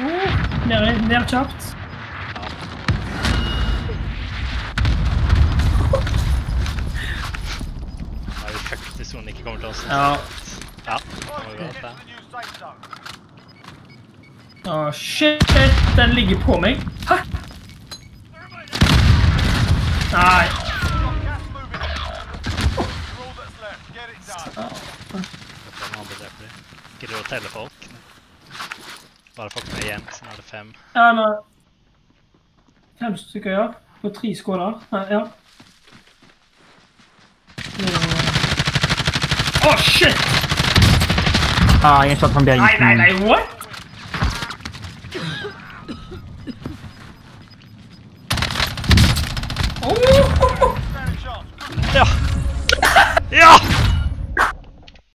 Oh, ned, ned kjapt. Da er vi fucked hvis hun ikke kommer til oss. Ja. Ja, det opp der. Å, shit! Den ligger på meg. Hæ? Nei. Håper den andre dreper de. Gidder du å telle folk? Bare folk med igjen, så nå er det fem. Ja, men Fem stykker, ja. På tre skåler. Ja. Å, shit! Ah, ingen shot från Nei, nei, nei, what? Oh! Ja! Ja!